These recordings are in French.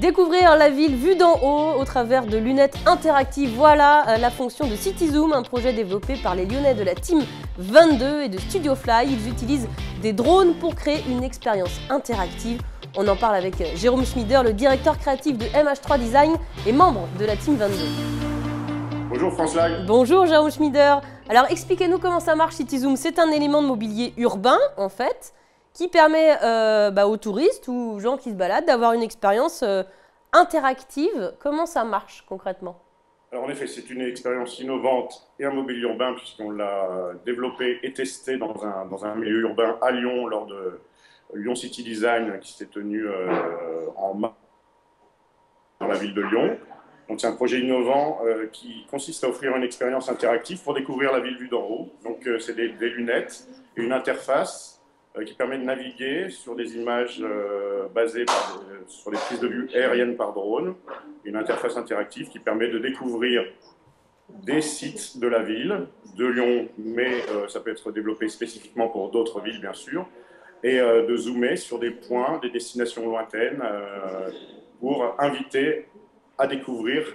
Découvrir la ville vue d'en haut au travers de lunettes interactives, voilà euh, la fonction de CityZoom, un projet développé par les Lyonnais de la Team 22 et de Studio Fly. Ils utilisent des drones pour créer une expérience interactive. On en parle avec euh, Jérôme Schmider, le directeur créatif de MH3 Design et membre de la Team 22. Bonjour François. Bonjour Jérôme Schmider. Alors expliquez-nous comment ça marche CityZoom. C'est un élément de mobilier urbain en fait qui permet euh, bah, aux touristes ou aux gens qui se baladent d'avoir une expérience euh, interactive. Comment ça marche concrètement? Alors en effet, c'est une expérience innovante et un mobilier urbain puisqu'on l'a développé et testé dans un, dans un milieu urbain à Lyon lors de Lyon City Design qui s'est tenu euh, en mars dans la ville de Lyon. Donc c'est un projet innovant qui consiste à offrir une expérience interactive pour découvrir la ville vue d'en haut. Donc c'est des, lunettes et une interface euh, qui permet de naviguer sur des images euh, basées sur les prises de vue aériennes par drone, une interface interactive qui permet de découvrir des sites de la ville, de Lyon, mais euh, ça peut être développé spécifiquement pour d'autres villes, bien sûr, et de zoomer sur des points, des destinations lointaines, pour inviter à découvrir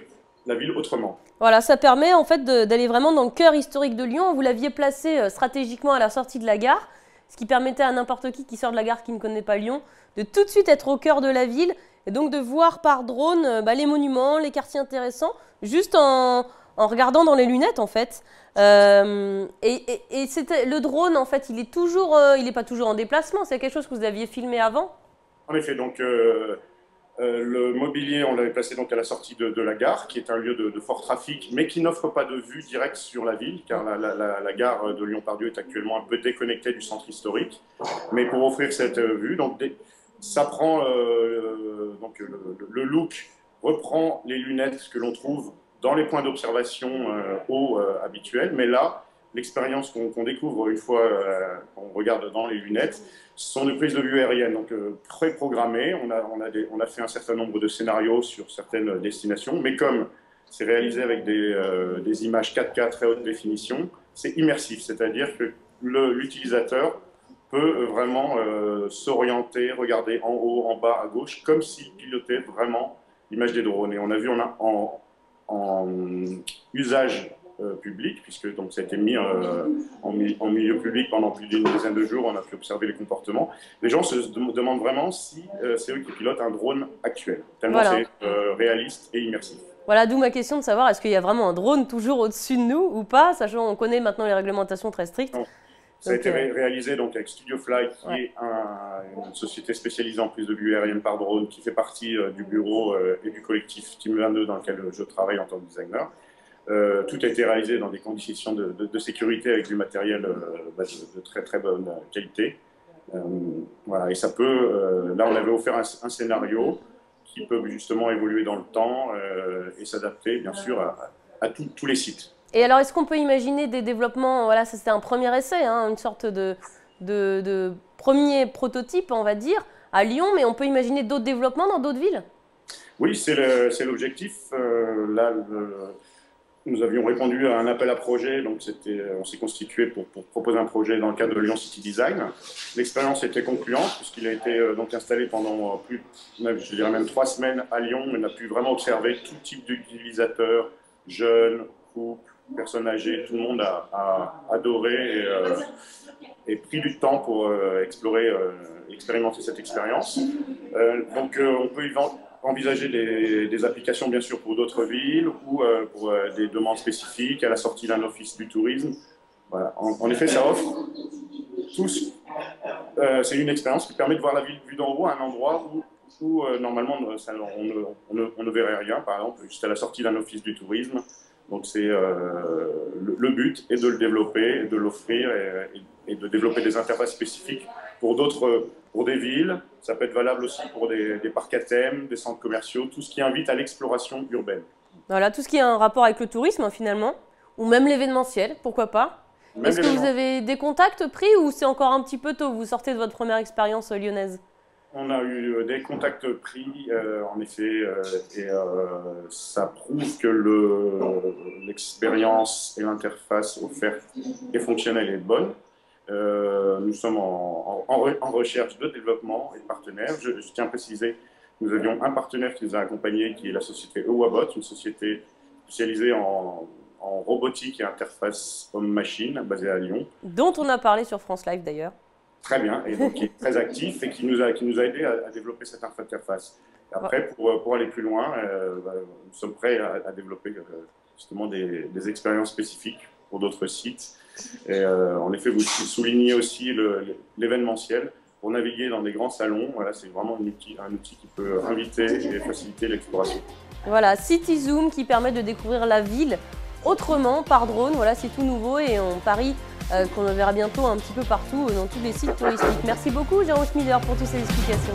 la ville autrement. Voilà, ça permet en fait d'aller vraiment dans le cœur historique de Lyon. Vous l'aviez placé stratégiquement à la sortie de la gare ce qui permettait à n'importe qui qui sort de la gare qui ne connaît pas Lyon de tout de suite être au cœur de la ville et donc de voir par drone euh, bah, les monuments, les quartiers intéressants, juste en, regardant dans les lunettes en fait. Euh, et, le drone en fait, il est toujours, euh, il n'est pas toujours en déplacement. C'est quelque chose que vous aviez filmé avant? En effet, donc le mobilier, on l'avait placé donc à la sortie de, la gare, qui est un lieu de, fort trafic, mais qui n'offre pas de vue directe sur la ville, car la, gare de Lyon-Pardieu est actuellement un peu déconnectée du centre historique. Mais pour offrir cette euh, vue, donc ça prend euh, donc le, look reprend les lunettes que l'on trouve dans les points d'observation hauts habituels, mais là, l'expérience qu'on découvre une fois qu'on regarde dans les lunettes, sont des prises de vue aériennes, donc euh, préprogrammées. On a, on, a on a fait un certain nombre de scénarios sur certaines destinations, mais comme c'est réalisé avec des, euh, des, images 4K très haute définition, c'est immersif, c'est-à-dire que l'utilisateur peut vraiment euh, s'orienter, regarder en haut, en bas, à gauche, comme s'il pilotait vraiment l'image des drones. Et on a vu on a, en, en usage euh, public, puisque donc ça a été mis euh, en, milieu public pendant plus d'une dizaine de jours, on a pu observer les comportements. Les gens se demandent vraiment si euh, c'est eux qui pilotent un drone actuel, tellement c'est réaliste et immersif. Voilà, d'où ma question de savoir est-ce qu'il y a vraiment un drone toujours au-dessus de nous ou pas, sachant qu'on connaît maintenant les réglementations très strictes. Ça a été réalisé donc avec Studio Fly, qui est une société spécialisée en prise de vue aérienne par drone, qui fait partie du bureau et du collectif Team 22 dans lequel je travaille en tant que designer. Euh, tout a été réalisé dans des conditions de, sécurité avec du matériel euh, bah, de, très très bonne qualité. Euh, voilà, et ça peut. là, on avait offert un, scénario qui peut justement évoluer dans le temps et s'adapter, bien sûr, à, tous les sites. Et alors, est-ce qu'on peut imaginer des développements Voilà, ça c'était un premier essai, hein, une sorte de, de, premier prototype, on va dire, à Lyon, mais on peut imaginer d'autres développements dans d'autres villes? Oui, c'est l'objectif. là, le, nous avions répondu à un appel à projet, donc euh, on s'est constitué pour, proposer un projet dans le cadre de Lyon City Design. L'expérience était concluante puisqu'il a été euh, donc installé pendant plus, je dirais même trois semaines à Lyon. On a pu vraiment observer tout type d'utilisateurs, jeunes, couples, personnes âgées. Tout le monde a, adoré euh, et, pris du temps pour explorer, expérimenter cette expérience. donc on peut y vendre envisager des, applications bien sûr pour d'autres villes ou euh, pour euh, des demandes spécifiques à la sortie d'un office du tourisme. En, effet, ça offre tous. Euh, c'est une expérience qui permet de voir la ville vue d'en haut à un endroit où, normalement on, ne, verrait rien, par exemple, juste à la sortie d'un office du tourisme. Donc c'est le, but est de le développer, de l'offrir et, de développer des interfaces spécifiques pour d'autres pour des villes, ça peut être valable aussi pour des, parcs à thème, des centres commerciaux, tout ce qui invite à l'exploration urbaine. Voilà, tout ce qui a un rapport avec le tourisme finalement, ou même l'événementiel, pourquoi pas. Est-ce que vous avez des contacts pris ou c'est encore un petit peu tôt Vous sortez de votre première expérience euh, lyonnaise? On a eu euh, des contacts pris, euh, en effet, et ça prouve que l'expérience et l'interface offerte et fonctionnelle est bonne. Nous sommes en, en, recherche de développement et de partenaires. Je, tiens à préciser, Nous avions un partenaire qui nous a accompagnés, qui est la société Ewabot, une société spécialisée en, robotique et interface homme-machine, basée à Lyon. Dont on a parlé sur France Live d'ailleurs. Très bien, et donc qui est très actif et qui nous a, qui nous a aidé à, développer cette interface. Après, pour, pour aller plus loin, euh, bah, nous sommes prêts à, développer euh, justement des, des expériences spécifiques pour d'autres sites. Euh, en effet, vous soulignez aussi l'événementiel pour naviguer dans des grands salons. Voilà, c'est vraiment un outil, qui peut inviter et faciliter l'exploration. Voilà, CityZoom qui permet de découvrir la ville autrement par drone. Voilà, c'est tout nouveau et on parie euh, qu'on le verra bientôt un petit peu partout euh, dans tous les sites touristiques. Merci beaucoup Jean Schmider pour toutes ces explications.